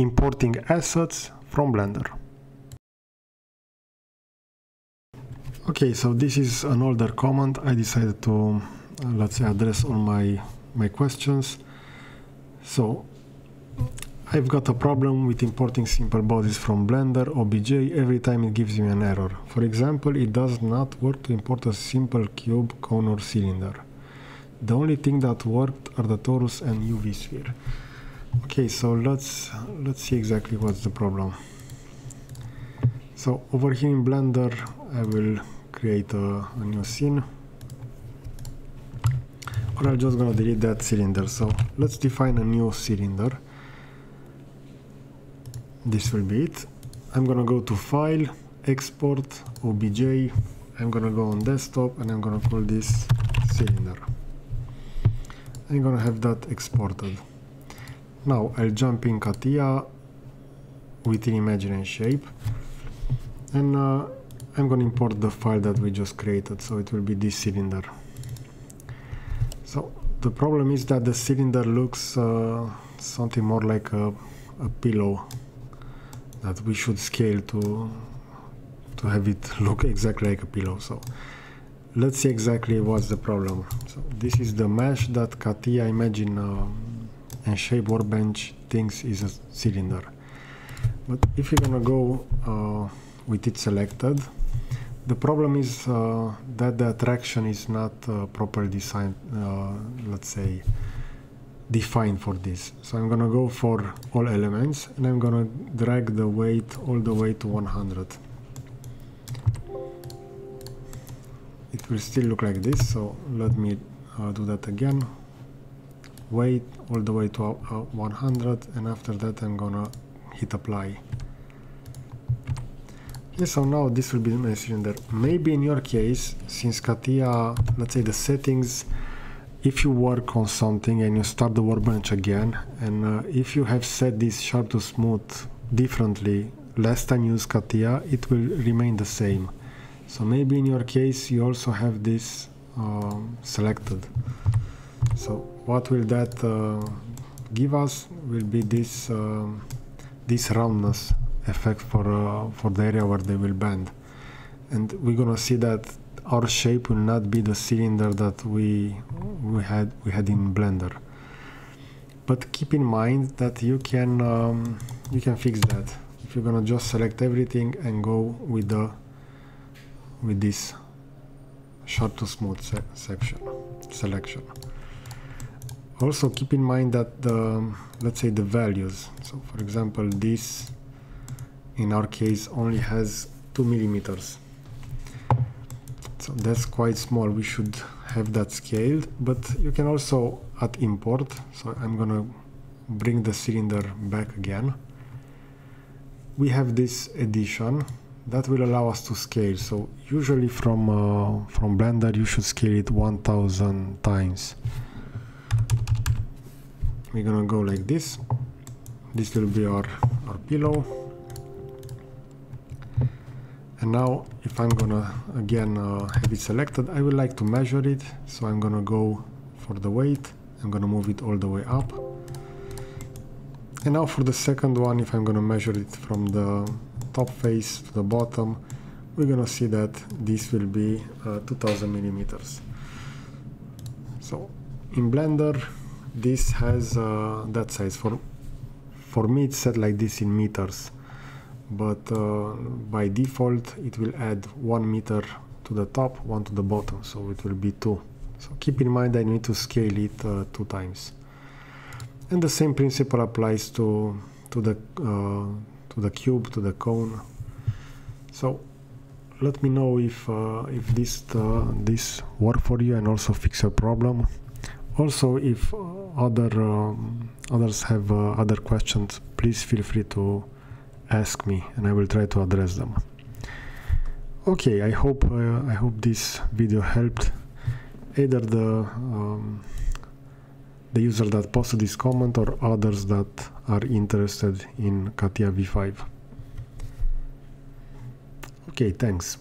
importing assets from Blender. Okay, so this is an older comment. I decided to, uh, let's say, address all my, my questions. So I've got a problem with importing simple bodies from Blender OBJ every time it gives me an error. For example, it does not work to import a simple cube, cone or cylinder. The only thing that worked are the torus and UV sphere. Okay, so let's let's see exactly what's the problem. So over here in Blender, I will create a, a new scene. Or I'm just gonna delete that cylinder. So let's define a new cylinder this will be it I'm gonna go to file export obj I'm gonna go on desktop and I'm gonna call this cylinder I'm gonna have that exported now I'll jump in CATIA within Imagine Shape. And uh, I'm gonna import the file that we just created so it will be this cylinder. So the problem is that the cylinder looks uh, something more like a, a pillow that we should scale to to have it look exactly like a pillow. So let's see exactly what's the problem. So this is the mesh that CATIA imagine uh, and shape workbench thinks is a cylinder but if you're gonna go uh, with it selected the problem is uh, that the attraction is not uh, properly designed uh, let's say defined for this. So I'm gonna go for all elements and I'm gonna drag the weight all the way to 100. It will still look like this, so let me uh, do that again. Weight all the way to uh, 100 and after that I'm gonna hit apply. Okay, so now this will be my cylinder. Maybe in your case, since CATIA, let's say the settings if you work on something and you start the workbench again and uh, if you have set this sharp to smooth differently last time you use CATIA it will remain the same so maybe in your case you also have this uh, selected so what will that uh, give us will be this um, this roundness effect for uh, for the area where they will bend and we're gonna see that our shape will not be the cylinder that we we had we had in Blender. But keep in mind that you can um, you can fix that if you're gonna just select everything and go with the with this sharp to smooth se section selection. Also keep in mind that the let's say the values. So for example, this in our case only has two millimeters. So that's quite small. We should have that scaled but you can also add import. So I'm gonna bring the cylinder back again. We have this addition that will allow us to scale. So usually from uh, from blender you should scale it 1000 times we're gonna go like this. This will be our our pillow. And now if I'm gonna again uh, have it selected I would like to measure it. So I'm gonna go for the weight. I'm gonna move it all the way up. And now for the second one if I'm gonna measure it from the top face to the bottom we're gonna see that this will be uh, 2000 millimeters. So in Blender this has uh, that size. For for me it's set like this in meters. But uh, by default it will add one meter to the top one to the bottom. So it will be two. So keep in mind I need to scale it uh, two times. And the same principle applies to to the uh, to the cube to the cone. So let me know if uh, if this uh, this work for you and also fix your problem also if other um, others have uh, other questions please feel free to ask me and I will try to address them. Okay, I hope uh, I hope this video helped either the um, the user that posted this comment or others that are interested in CATIA V5. Okay, thanks.